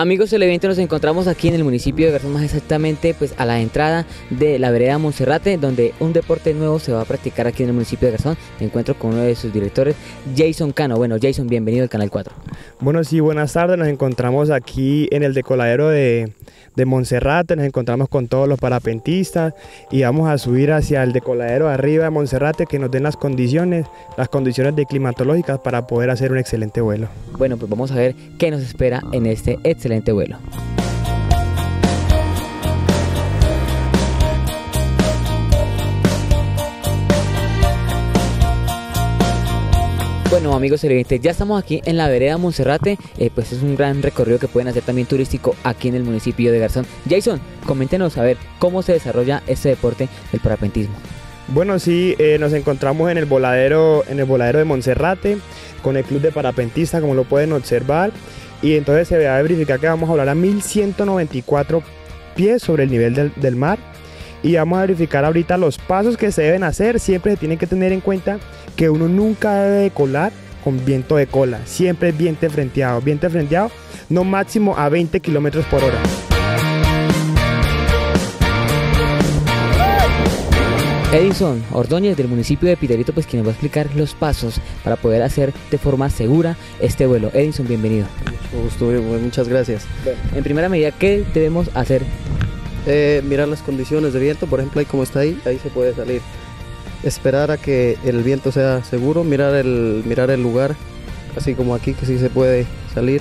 Amigos televidentes, nos encontramos aquí en el municipio de Garzón, más exactamente pues a la entrada de la vereda Monserrate, donde un deporte nuevo se va a practicar aquí en el municipio de Garzón. Me encuentro con uno de sus directores, Jason Cano. Bueno, Jason, bienvenido al Canal 4. Bueno, sí, buenas tardes. Nos encontramos aquí en el decoladero de, de Monserrate, nos encontramos con todos los parapentistas y vamos a subir hacia el decoladero arriba de Monserrate que nos den las condiciones, las condiciones de climatológicas para poder hacer un excelente vuelo. Bueno, pues vamos a ver qué nos espera en este excelente vuelo. Bueno amigos televidentes, ya estamos aquí en la vereda Monserrate, eh, pues es un gran recorrido que pueden hacer también turístico aquí en el municipio de Garzón. Jason, coméntenos a ver cómo se desarrolla este deporte del parapentismo. Bueno, sí, eh, nos encontramos en el voladero, en el voladero de Monserrate con el club de parapentistas, como lo pueden observar y entonces se va a verificar que vamos a volar a 1194 pies sobre el nivel del, mar y vamos a verificar ahorita los pasos que se deben hacer. Siempre se tiene que tener en cuenta que uno nunca debe colar con viento de cola, siempre viento frenteado, viento frenteado no máximo a 20 kilómetros por hora. Edison Ordóñez del municipio de Piterito, pues quien nos va a explicar los pasos para poder hacer de forma segura este vuelo. Edison, bienvenido. Mucho gusto, muchas gracias. en primera medida, ¿qué debemos hacer? Eh, mirar las condiciones de viento, por ejemplo, ahí como está ahí, ahí se puede salir. Esperar a que el viento sea seguro, mirar el, mirar el lugar, así como aquí que sí se puede salir.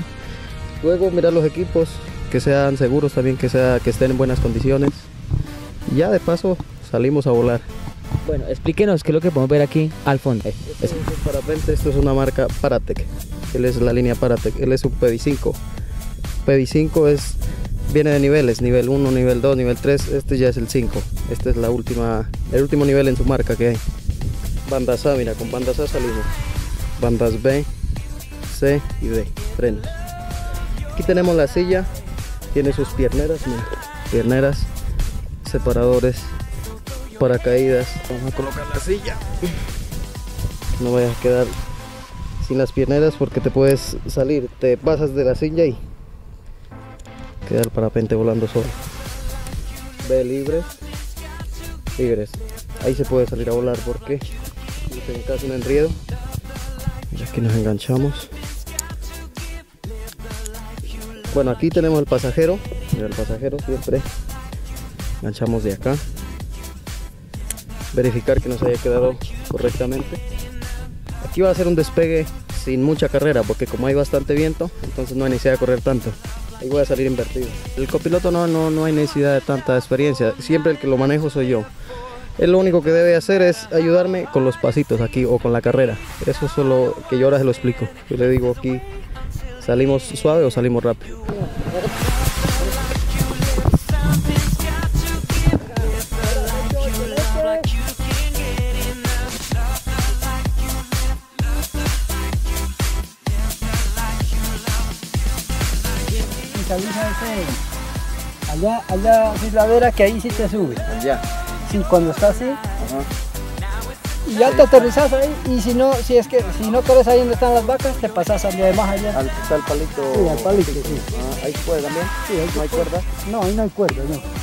Luego mirar los equipos, que sean seguros también, que, sea, que estén en buenas condiciones. Ya de paso salimos a volar. Bueno, explíquenos qué es lo que podemos ver aquí al fondo. Este es parapente, esto es una marca Paratec. Él es la línea Paratec, él es un PV5. PV5 es, viene de niveles, nivel 1, nivel 2, nivel 3, este ya es el 5. Este es la última, el último nivel en su marca que hay. Bandas A, mira, con bandas A salimos. Bandas B, C y D, frenos. Aquí tenemos la silla, tiene sus pierneras, mira, pierneras, separadores paracaídas. Vamos a colocar la silla. No vayas a quedar sin las pierneras porque te puedes salir. Te pasas de la silla y queda el parapente volando solo. Ve libres. Libres. Ahí se puede salir a volar porque en caso un enriedo. Y aquí nos enganchamos. Bueno, aquí tenemos el pasajero. Mira el pasajero siempre. Enganchamos de acá verificar que nos haya quedado correctamente. Aquí va a ser un despegue sin mucha carrera porque como hay bastante viento, entonces no hay necesidad de correr tanto. Ahí voy a salir invertido. El copiloto no, no, no hay necesidad de tanta experiencia, siempre el que lo manejo soy yo. Él lo único que debe hacer es ayudarme con los pasitos aquí o con la carrera. Eso es lo que yo ahora se lo explico. Yo le digo aquí, salimos suave o salimos rápido. Allá, allá, si la vera que ahí sí te sube. Allá. Sí, cuando está así. Y ya te aterrizas ahí y si no, si es que si no corres ahí donde están las vacas, te pasas al de más allá. Al está el palito. Sí, al palito, sí. Ah, ahí puede también. Sí, no hay cuerda. No, ahí no hay cuerda, no.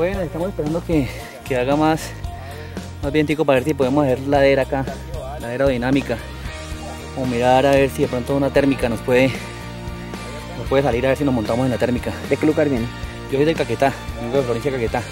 Bueno, estamos esperando que, que haga más, más vientico para ver si podemos hacer ladera acá, ladera dinámica. O mirar a ver si de pronto una térmica nos puede, nos puede salir a ver si nos montamos en la térmica. ¿De qué lugar viene? Yo soy del Caquetá, vengo de Florencia Caquetá.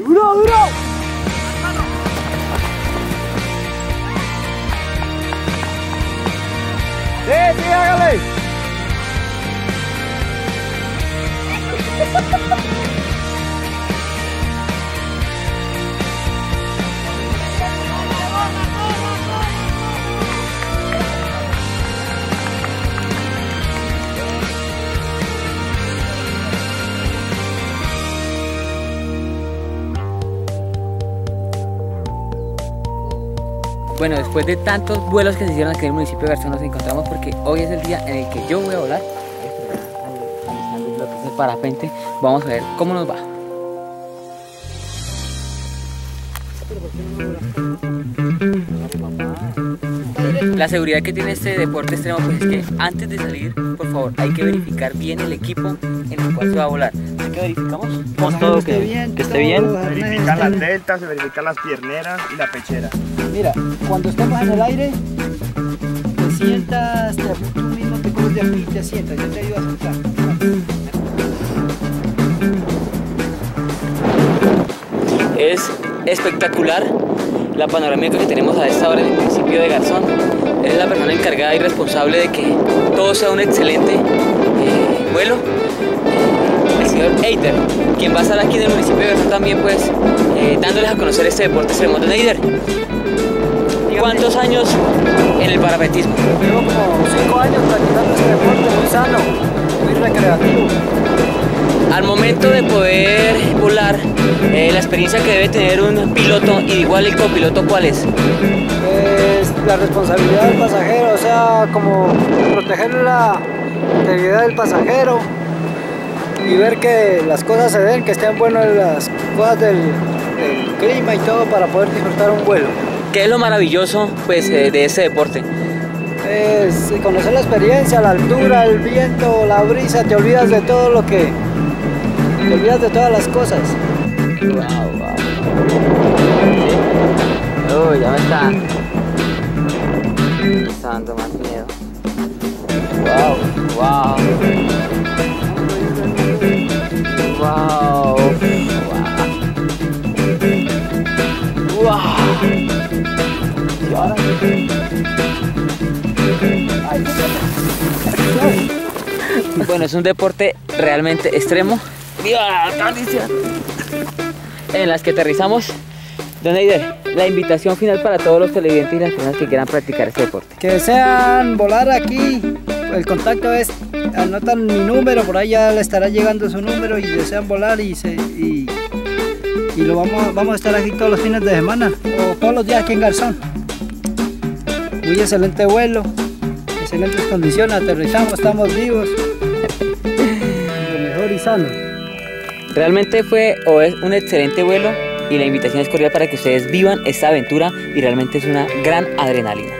¡Duro, duro! ¡Sí, sí, hágale! Bueno, después de tantos vuelos que se hicieron aquí en el municipio de Garzón nos encontramos porque hoy es el día en el que yo voy a volar. El parapente. Vamos a ver cómo nos va. La seguridad que tiene este deporte extremo pues es que antes de salir, por favor, hay que verificar bien el equipo en el cual se va a volar. Así que verificamos todo que, que esté bien. Se verifican las deltas, se verifican las pierneras y la pechera. Mira, cuando estemos en el aire, te sientas, tú mismo te coges de aquí y te sientas, yo te ayudo a sentar. Es espectacular la panorámica que tenemos a esta hora en el municipio de Garzón. Es la persona encargada y responsable de que todo sea un excelente eh, vuelo. Eh, el señor Eider, quien va a estar aquí en el municipio de Garzón también, pues, eh, dándoles a conocer este deporte extremo. Don Eider, ¿cuántos años en el parapentismo? Llevo como 5 años practicando este deporte muy sano, muy recreativo. Al momento de poder volar, eh, la experiencia que debe tener un piloto y igual el copiloto, ¿cuál es? Es la responsabilidad del pasajero, o sea, como proteger la integridad del pasajero y ver que las cosas se den, que estén buenas las cosas del, del clima y todo para poder disfrutar un vuelo. ¿Qué es lo maravilloso pues, eh, de este deporte? Es conocer la experiencia, la altura, el viento, la brisa, te olvidas de todo lo que... Te olvidas de todas las cosas. Wow, wow. Uy, ya me está. Me está dando más miedo. Wow, wow. Wow. Wow. Bueno, es un deporte realmente extremo. En las que aterrizamos. Don Eider, la invitación final para todos los televidentes y las personas que quieran practicar este deporte. Que desean volar aquí, el contacto es, anotan mi número, por ahí ya le estará llegando su número y desean volar y, se, y, y lo vamos, vamos a estar aquí todos los fines de semana o todos los días aquí en Garzón. Muy excelente vuelo, excelentes condiciones, aterrizamos, estamos vivos. Lo mejor y sano. Realmente fue o es un excelente vuelo y la invitación es cordial para que ustedes vivan esta aventura y realmente es una gran adrenalina.